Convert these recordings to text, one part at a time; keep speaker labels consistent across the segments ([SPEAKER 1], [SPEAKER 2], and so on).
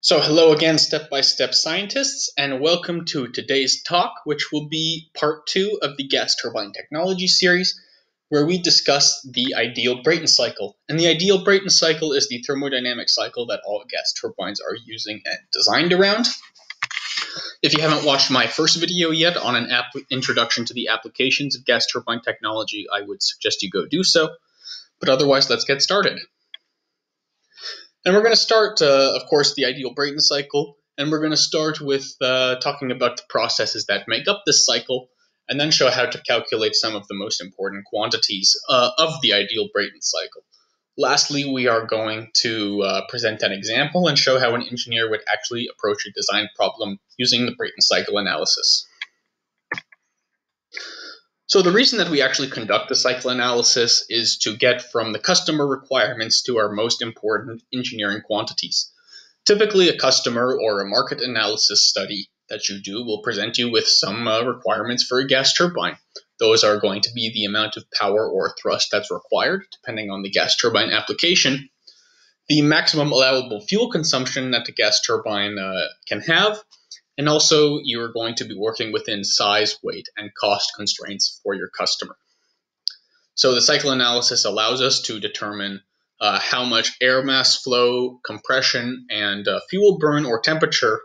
[SPEAKER 1] So, hello again, step by step scientists, and welcome to today's talk, which will be part two of the gas turbine technology series, where we discuss the ideal Brayton cycle. And the ideal Brayton cycle is the thermodynamic cycle that all gas turbines are using and designed around. If you haven't watched my first video yet on an introduction to the applications of gas turbine technology, I would suggest you go do so. But otherwise, let's get started. And we're going to start, uh, of course, the ideal Brayton cycle, and we're going to start with uh, talking about the processes that make up this cycle, and then show how to calculate some of the most important quantities uh, of the ideal Brayton cycle. Lastly, we are going to uh, present an example and show how an engineer would actually approach a design problem using the Brayton cycle analysis. So the reason that we actually conduct the cycle analysis is to get from the customer requirements to our most important engineering quantities. Typically, a customer or a market analysis study that you do will present you with some uh, requirements for a gas turbine. Those are going to be the amount of power or thrust that's required, depending on the gas turbine application, the maximum allowable fuel consumption that the gas turbine uh, can have, and also, you are going to be working within size, weight, and cost constraints for your customer. So the cycle analysis allows us to determine uh, how much air mass flow, compression, and uh, fuel burn or temperature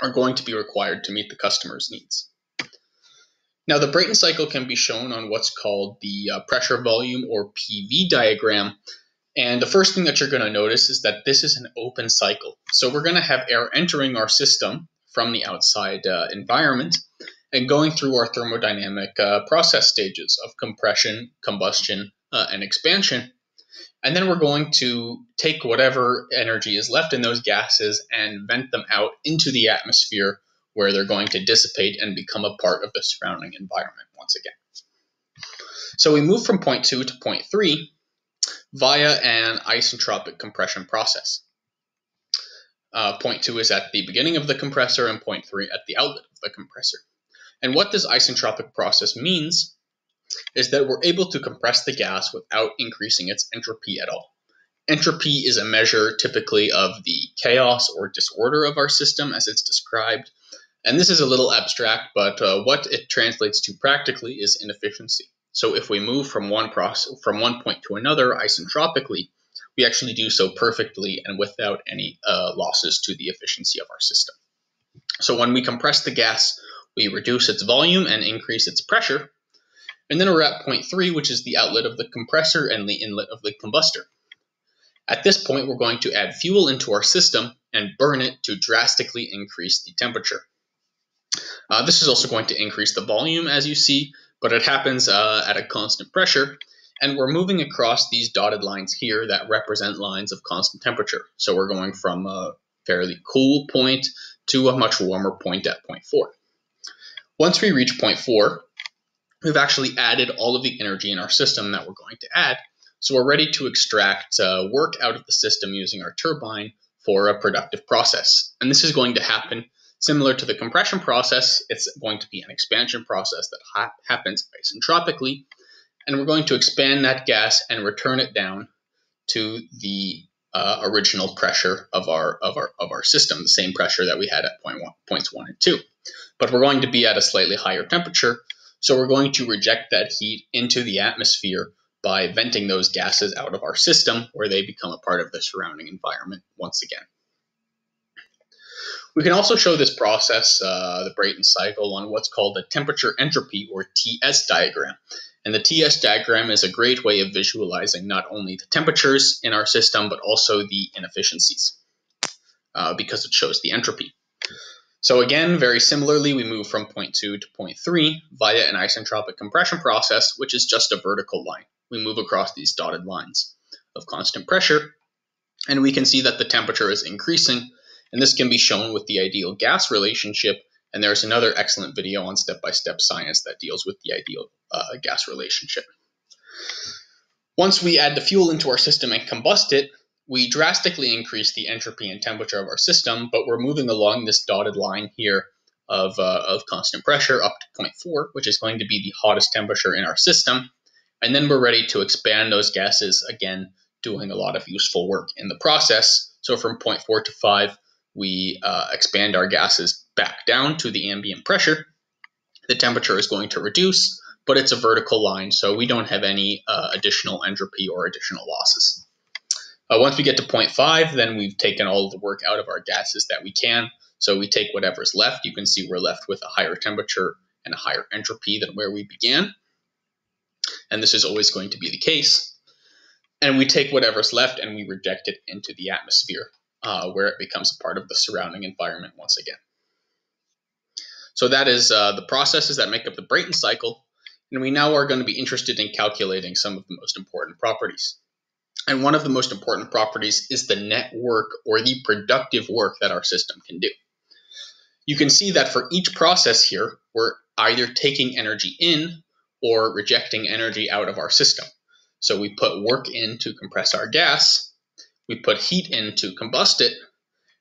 [SPEAKER 1] are going to be required to meet the customer's needs. Now, the Brayton cycle can be shown on what's called the uh, pressure volume or PV diagram. And the first thing that you're going to notice is that this is an open cycle. So we're going to have air entering our system from the outside uh, environment and going through our thermodynamic uh, process stages of compression, combustion, uh, and expansion. And then we're going to take whatever energy is left in those gases and vent them out into the atmosphere where they're going to dissipate and become a part of the surrounding environment once again. So we move from point two to point three via an isentropic compression process. Uh, point two is at the beginning of the compressor and point three at the outlet of the compressor. And what this isentropic process means is that we're able to compress the gas without increasing its entropy at all. Entropy is a measure typically of the chaos or disorder of our system as it's described. And this is a little abstract, but uh, what it translates to practically is inefficiency. So if we move from one process from one point to another isentropically, we actually do so perfectly and without any uh, losses to the efficiency of our system. So when we compress the gas, we reduce its volume and increase its pressure. And then we're at point three, which is the outlet of the compressor and the inlet of the combustor. At this point, we're going to add fuel into our system and burn it to drastically increase the temperature. Uh, this is also going to increase the volume, as you see, but it happens uh, at a constant pressure, and we're moving across these dotted lines here that represent lines of constant temperature. So we're going from a fairly cool point to a much warmer point at point four. Once we reach point four, we've actually added all of the energy in our system that we're going to add. So we're ready to extract uh, work out of the system using our turbine for a productive process. And this is going to happen similar to the compression process. It's going to be an expansion process that ha happens isentropically and we're going to expand that gas and return it down to the uh, original pressure of our of our of our system, the same pressure that we had at point one, points one and two. But we're going to be at a slightly higher temperature, so we're going to reject that heat into the atmosphere by venting those gases out of our system, where they become a part of the surrounding environment once again. We can also show this process, uh, the Brayton cycle, on what's called the temperature entropy or TS diagram. And the TS diagram is a great way of visualizing not only the temperatures in our system, but also the inefficiencies uh, because it shows the entropy. So again, very similarly, we move from point 2 to point 3 via an isentropic compression process, which is just a vertical line. We move across these dotted lines of constant pressure, and we can see that the temperature is increasing, and this can be shown with the ideal gas relationship and there's another excellent video on step-by-step science that deals with the ideal uh, gas relationship. Once we add the fuel into our system and combust it, we drastically increase the entropy and temperature of our system, but we're moving along this dotted line here of, uh, of constant pressure up to 0.4, which is going to be the hottest temperature in our system. And then we're ready to expand those gases again, doing a lot of useful work in the process. So from 0.4 to 5, we uh, expand our gases back down to the ambient pressure, the temperature is going to reduce, but it's a vertical line, so we don't have any uh, additional entropy or additional losses. Uh, once we get to 0.5, then we've taken all the work out of our gases that we can. So we take whatever's left. You can see we're left with a higher temperature and a higher entropy than where we began. And this is always going to be the case. And we take whatever's left and we reject it into the atmosphere, uh, where it becomes a part of the surrounding environment once again. So that is uh, the processes that make up the Brayton cycle. And we now are going to be interested in calculating some of the most important properties. And one of the most important properties is the net work or the productive work that our system can do. You can see that for each process here, we're either taking energy in or rejecting energy out of our system. So we put work in to compress our gas, we put heat in to combust it,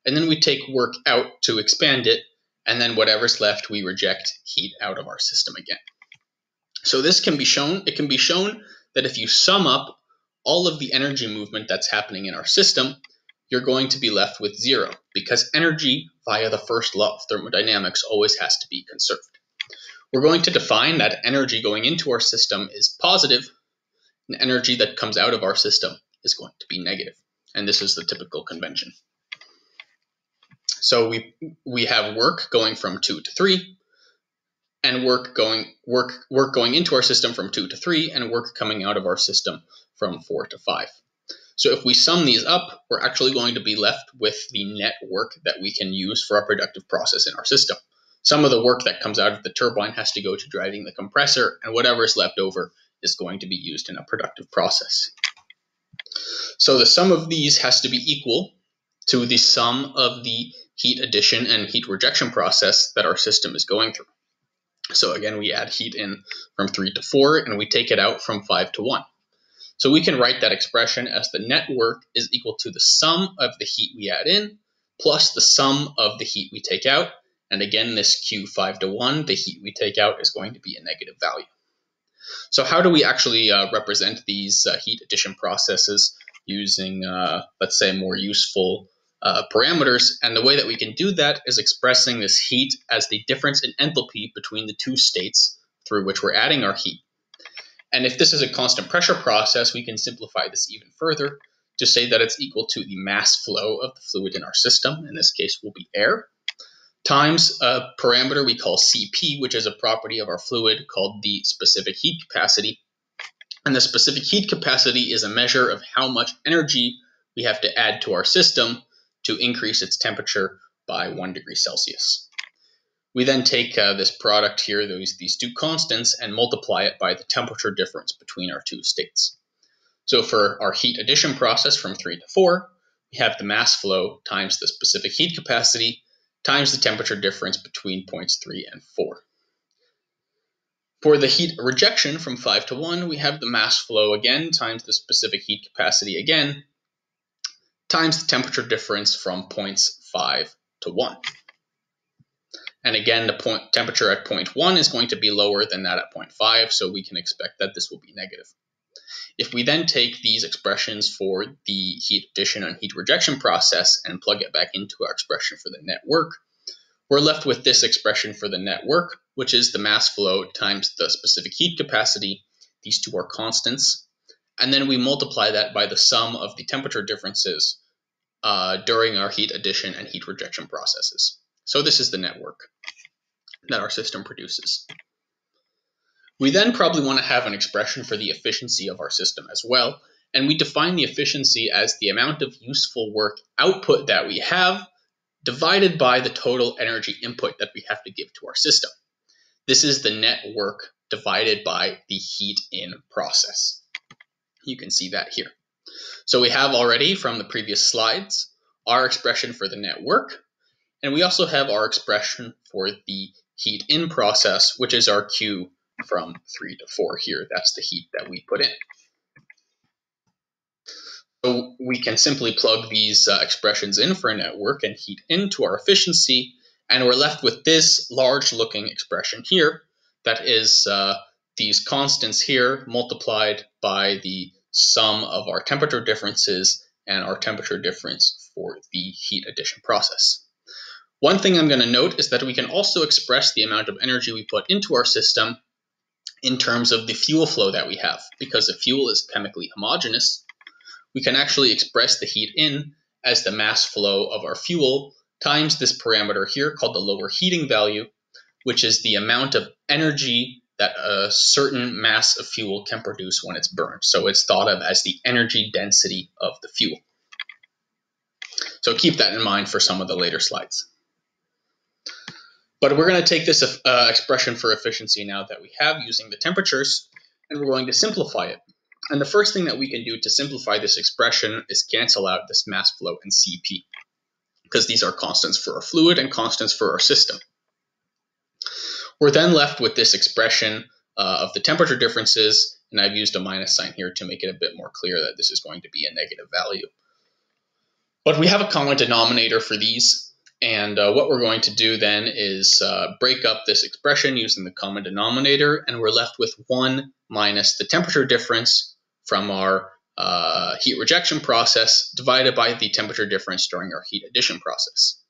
[SPEAKER 1] and then we take work out to expand it, and then whatever's left, we reject heat out of our system again. So this can be shown, it can be shown that if you sum up all of the energy movement that's happening in our system, you're going to be left with zero because energy via the first law of thermodynamics always has to be conserved. We're going to define that energy going into our system is positive and energy that comes out of our system is going to be negative. And this is the typical convention. So we we have work going from 2 to 3 and work going work work going into our system from 2 to 3 and work coming out of our system from 4 to 5. So if we sum these up, we're actually going to be left with the net work that we can use for a productive process in our system. Some of the work that comes out of the turbine has to go to driving the compressor, and whatever is left over is going to be used in a productive process. So the sum of these has to be equal to the sum of the heat addition and heat rejection process that our system is going through. So again, we add heat in from 3 to 4, and we take it out from 5 to 1. So we can write that expression as the net work is equal to the sum of the heat we add in plus the sum of the heat we take out. And again, this Q 5 to 1, the heat we take out is going to be a negative value. So how do we actually uh, represent these uh, heat addition processes using, uh, let's say, more useful uh, parameters? And the way that we can do that is expressing this heat as the difference in enthalpy between the two states through which we're adding our heat. And if this is a constant pressure process, we can simplify this even further to say that it's equal to the mass flow of the fluid in our system. In this case, will be air, times a parameter we call Cp, which is a property of our fluid called the specific heat capacity. And the specific heat capacity is a measure of how much energy we have to add to our system to increase its temperature by 1 degree Celsius. We then take uh, this product here, those, these two constants, and multiply it by the temperature difference between our two states. So for our heat addition process from 3 to 4, we have the mass flow times the specific heat capacity times the temperature difference between points 3 and 4. For the heat rejection from 5 to 1, we have the mass flow again times the specific heat capacity again times the temperature difference from points 5 to 1. And again, the point temperature at point 1 is going to be lower than that at point 5, so we can expect that this will be negative. If we then take these expressions for the heat addition and heat rejection process and plug it back into our expression for the net work, we're left with this expression for the net work, which is the mass flow times the specific heat capacity. These two are constants. And then we multiply that by the sum of the temperature differences uh, during our heat addition and heat rejection processes. So this is the net work that our system produces. We then probably want to have an expression for the efficiency of our system as well, and we define the efficiency as the amount of useful work output that we have divided by the total energy input that we have to give to our system. This is the net work divided by the heat in process. You can see that here. So we have already from the previous slides our expression for the net work, and we also have our expression for the heat in process, which is our Q from 3 to 4 here. That's the heat that we put in. So we can simply plug these uh, expressions in for a net work and heat into our efficiency, and we're left with this large looking expression here that is uh, these constants here multiplied by the sum of our temperature differences and our temperature difference for the heat addition process. One thing I'm going to note is that we can also express the amount of energy we put into our system in terms of the fuel flow that we have. Because if fuel is chemically homogeneous, we can actually express the heat in as the mass flow of our fuel times this parameter here called the lower heating value, which is the amount of energy that a certain mass of fuel can produce when it's burned. So it's thought of as the energy density of the fuel. So keep that in mind for some of the later slides. But we're going to take this uh, expression for efficiency now that we have using the temperatures, and we're going to simplify it. And the first thing that we can do to simplify this expression is cancel out this mass flow and Cp, because these are constants for our fluid and constants for our system. We're then left with this expression uh, of the temperature differences, and I've used a minus sign here to make it a bit more clear that this is going to be a negative value. But we have a common denominator for these, and uh, what we're going to do then is uh, break up this expression using the common denominator, and we're left with 1 minus the temperature difference from our uh, heat rejection process divided by the temperature difference during our heat addition process.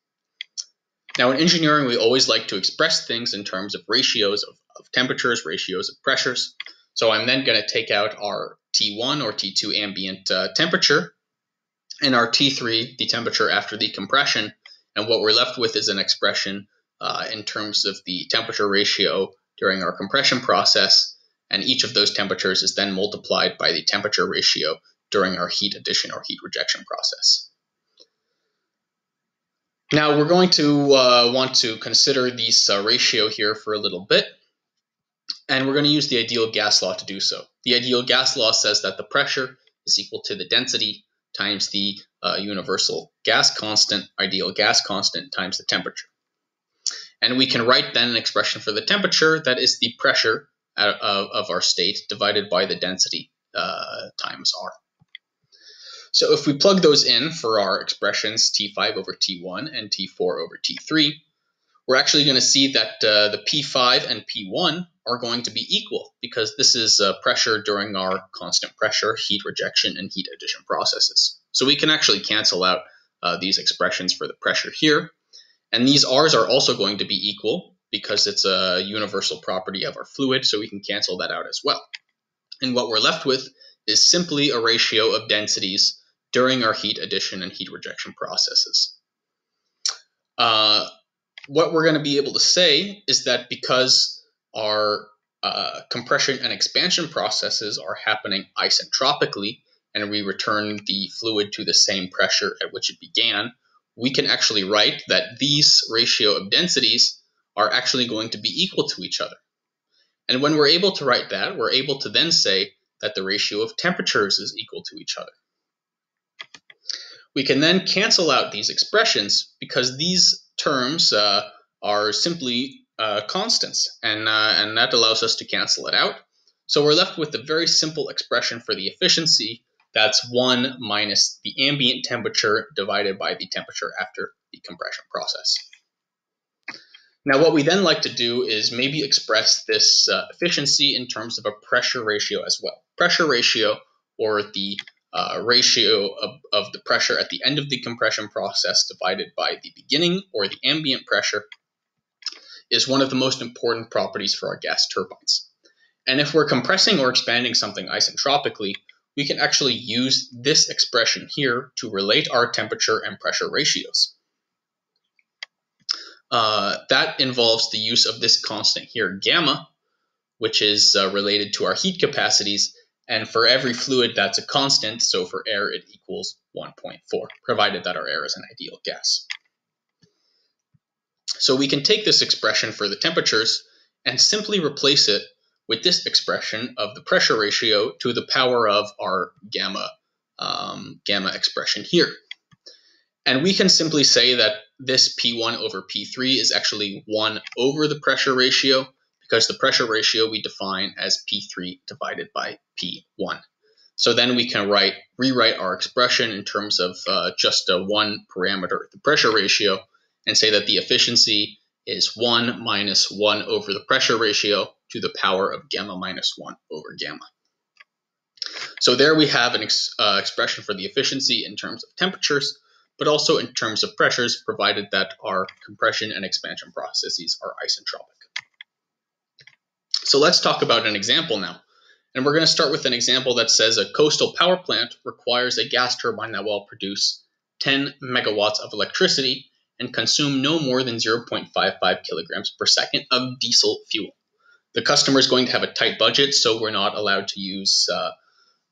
[SPEAKER 1] Now, in engineering, we always like to express things in terms of ratios of, of temperatures, ratios of pressures. So I'm then going to take out our T1 or T2 ambient uh, temperature and our T3, the temperature after the compression. And what we're left with is an expression uh, in terms of the temperature ratio during our compression process. And each of those temperatures is then multiplied by the temperature ratio during our heat addition or heat rejection process. Now we're going to uh, want to consider this uh, ratio here for a little bit, and we're going to use the ideal gas law to do so. The ideal gas law says that the pressure is equal to the density times the uh, universal gas constant, ideal gas constant, times the temperature. And we can write then an expression for the temperature that is the pressure of, of our state divided by the density uh, times R. So if we plug those in for our expressions T5 over T1 and T4 over T3, we're actually going to see that uh, the P5 and P1 are going to be equal because this is uh, pressure during our constant pressure, heat rejection, and heat addition processes. So we can actually cancel out uh, these expressions for the pressure here. And these R's are also going to be equal because it's a universal property of our fluid, so we can cancel that out as well. And what we're left with is simply a ratio of densities during our heat addition and heat rejection processes. Uh, what we're going to be able to say is that because our uh, compression and expansion processes are happening isentropically, and we return the fluid to the same pressure at which it began, we can actually write that these ratio of densities are actually going to be equal to each other. And when we're able to write that, we're able to then say that the ratio of temperatures is equal to each other. We can then cancel out these expressions because these terms uh, are simply uh, constants, and, uh, and that allows us to cancel it out. So we're left with a very simple expression for the efficiency. That's 1 minus the ambient temperature divided by the temperature after the compression process. Now what we then like to do is maybe express this uh, efficiency in terms of a pressure ratio as well. Pressure ratio, or the uh, ratio of, of the pressure at the end of the compression process divided by the beginning or the ambient pressure is one of the most important properties for our gas turbines. And if we're compressing or expanding something isentropically, we can actually use this expression here to relate our temperature and pressure ratios. Uh, that involves the use of this constant here, gamma, which is uh, related to our heat capacities, and for every fluid, that's a constant. So for air, it equals 1.4, provided that our air is an ideal gas. So we can take this expression for the temperatures and simply replace it with this expression of the pressure ratio to the power of our gamma, um, gamma expression here. And we can simply say that this P1 over P3 is actually 1 over the pressure ratio, because the pressure ratio we define as P3 divided by P1. So then we can write rewrite our expression in terms of uh, just a one parameter, the pressure ratio, and say that the efficiency is 1 minus 1 over the pressure ratio to the power of gamma minus 1 over gamma. So there we have an ex uh, expression for the efficiency in terms of temperatures, but also in terms of pressures, provided that our compression and expansion processes are isentropic. So let's talk about an example now. And we're going to start with an example that says a coastal power plant requires a gas turbine that will produce 10 megawatts of electricity and consume no more than 0.55 kilograms per second of diesel fuel. The customer is going to have a tight budget, so we're not allowed to use uh,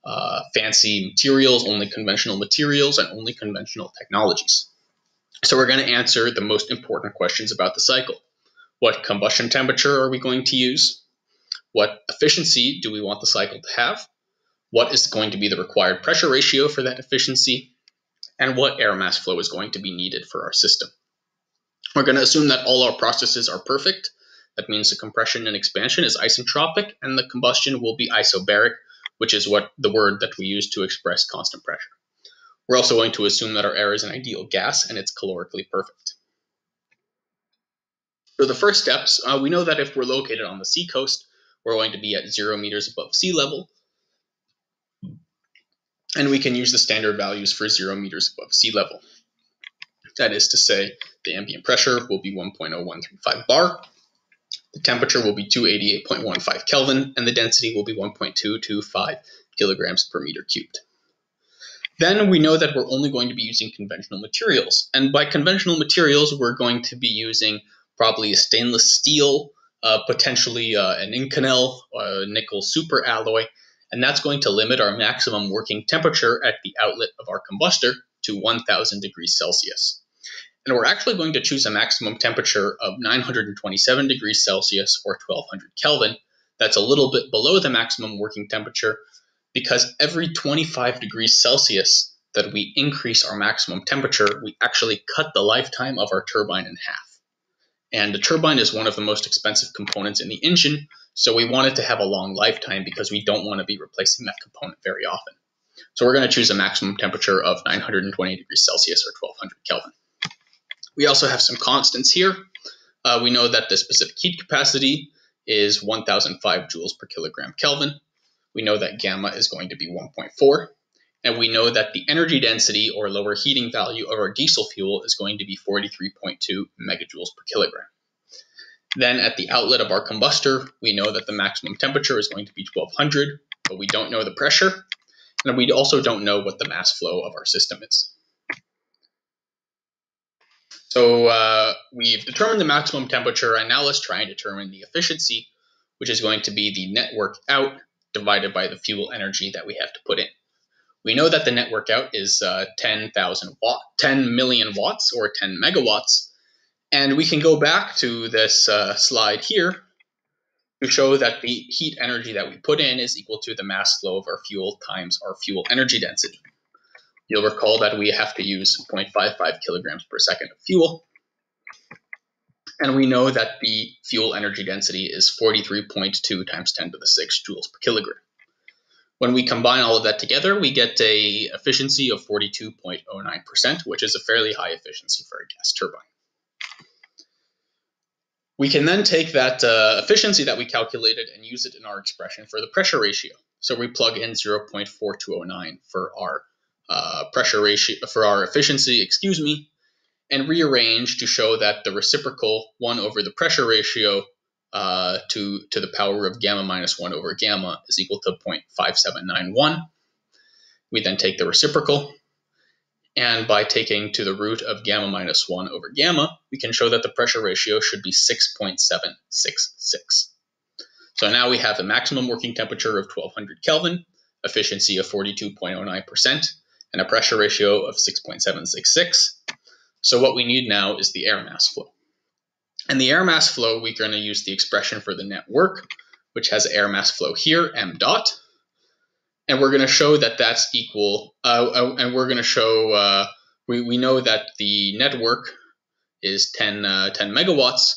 [SPEAKER 1] uh, fancy materials, only conventional materials, and only conventional technologies. So we're going to answer the most important questions about the cycle. What combustion temperature are we going to use? What efficiency do we want the cycle to have? What is going to be the required pressure ratio for that efficiency? And what air mass flow is going to be needed for our system. We're going to assume that all our processes are perfect. That means the compression and expansion is isentropic, and the combustion will be isobaric, which is what the word that we use to express constant pressure. We're also going to assume that our air is an ideal gas and it's calorically perfect. So the first steps, uh, we know that if we're located on the seacoast, we're going to be at zero meters above sea level. And we can use the standard values for zero meters above sea level. That is to say, the ambient pressure will be 1.0135 bar, the temperature will be 288.15 Kelvin, and the density will be 1.225 kilograms per meter cubed. Then we know that we're only going to be using conventional materials. And by conventional materials, we're going to be using probably a stainless steel, uh, potentially uh, an Inconel, a nickel super alloy, and that's going to limit our maximum working temperature at the outlet of our combustor to 1000 degrees Celsius and we're actually going to choose a maximum temperature of 927 degrees Celsius or 1200 Kelvin. That's a little bit below the maximum working temperature because every 25 degrees Celsius that we increase our maximum temperature, we actually cut the lifetime of our turbine in half. And the turbine is one of the most expensive components in the engine, so we want it to have a long lifetime because we don't want to be replacing that component very often. So we're going to choose a maximum temperature of 920 degrees Celsius or 1200 Kelvin. We also have some constants here. Uh, we know that the specific heat capacity is 1005 joules per kilogram Kelvin. We know that gamma is going to be 1.4. And we know that the energy density or lower heating value of our diesel fuel is going to be 43.2 megajoules per kilogram. Then at the outlet of our combustor, we know that the maximum temperature is going to be 1200, but we don't know the pressure. And we also don't know what the mass flow of our system is. So uh, we've determined the maximum temperature, and now let's try and determine the efficiency, which is going to be the net work out divided by the fuel energy that we have to put in. We know that the net work out is uh, 10,000 watt, 10 million watts or 10 megawatts, and we can go back to this uh, slide here to show that the heat energy that we put in is equal to the mass flow of our fuel times our fuel energy density. You'll recall that we have to use 0.55 kilograms per second of fuel. And we know that the fuel energy density is 43.2 times 10 to the 6 joules per kilogram. When we combine all of that together, we get a efficiency of 42.09%, which is a fairly high efficiency for a gas turbine. We can then take that uh, efficiency that we calculated and use it in our expression for the pressure ratio. So we plug in 0.4209 for our uh, pressure ratio for our efficiency, excuse me, and rearrange to show that the reciprocal 1 over the pressure ratio uh, to, to the power of gamma minus 1 over gamma is equal to 0.5791. We then take the reciprocal, and by taking to the root of gamma minus 1 over gamma, we can show that the pressure ratio should be 6.766. So now we have a maximum working temperature of 1200 Kelvin, efficiency of 42.09%, and a pressure ratio of 6.766. So what we need now is the air mass flow. And the air mass flow, we're going to use the expression for the net work, which has air mass flow here, m dot. And we're going to show that that's equal, uh, uh, and we're going to show, uh, we, we know that the net work is 10, uh, 10 megawatts.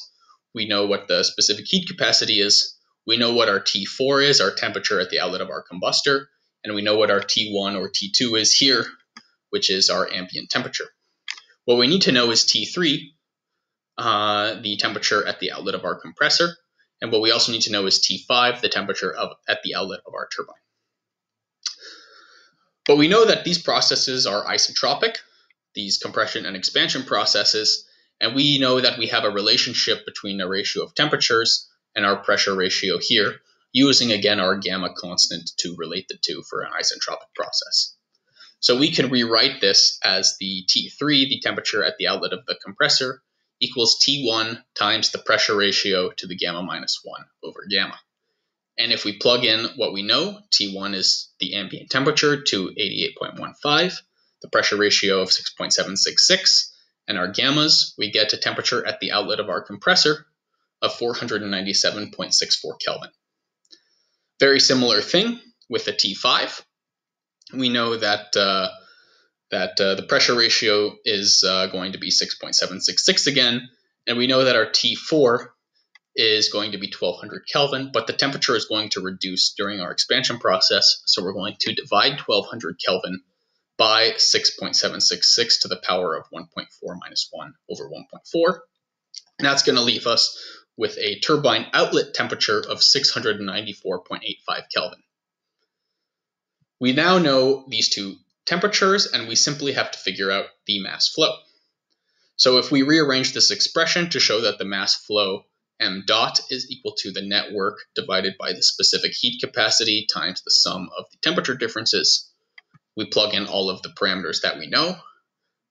[SPEAKER 1] We know what the specific heat capacity is. We know what our T4 is, our temperature at the outlet of our combustor and we know what our T1 or T2 is here, which is our ambient temperature. What we need to know is T3, uh, the temperature at the outlet of our compressor, and what we also need to know is T5, the temperature of, at the outlet of our turbine. But we know that these processes are isentropic, these compression and expansion processes, and we know that we have a relationship between a ratio of temperatures and our pressure ratio here, using again our gamma constant to relate the two for an isentropic process. So we can rewrite this as the T3, the temperature at the outlet of the compressor, equals T1 times the pressure ratio to the gamma minus 1 over gamma. And if we plug in what we know, T1 is the ambient temperature to 88.15, the pressure ratio of 6.766, and our gammas, we get a temperature at the outlet of our compressor of 497.64 Kelvin. Very similar thing with the T5. We know that uh, that uh, the pressure ratio is uh, going to be 6.766 again, and we know that our T4 is going to be 1200 Kelvin, but the temperature is going to reduce during our expansion process, so we're going to divide 1200 Kelvin by 6.766 to the power of 1.4 minus 1 over 1.4. And that's going to leave us with a turbine outlet temperature of 694.85 Kelvin. We now know these two temperatures, and we simply have to figure out the mass flow. So if we rearrange this expression to show that the mass flow m dot is equal to the net work divided by the specific heat capacity times the sum of the temperature differences, we plug in all of the parameters that we know.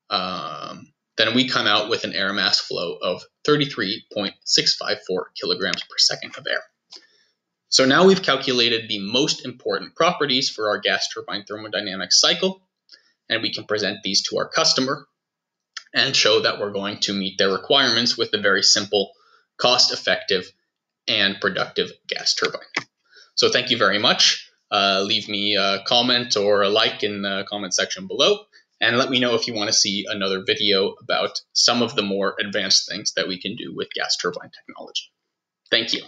[SPEAKER 1] Um, then we come out with an air mass flow of 33.654 kilograms per second of air. So now we've calculated the most important properties for our gas turbine thermodynamic cycle, and we can present these to our customer and show that we're going to meet their requirements with a very simple, cost-effective, and productive gas turbine. So thank you very much uh, leave me a comment or a like in the comment section below. And let me know if you want to see another video about some of the more advanced things that we can do with gas turbine technology. Thank you.